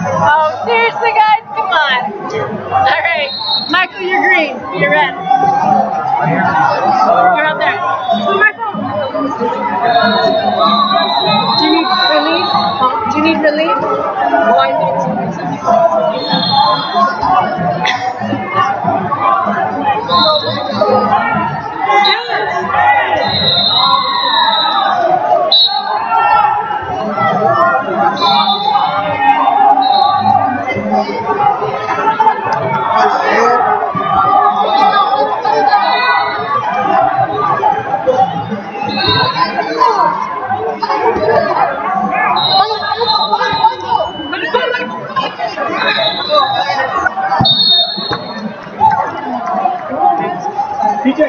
Oh, seriously, guys? Come on. All right. Michael, you're green. You're red. You're out there. Michael. Do you need relief? Do you need relief? Oh, DJ.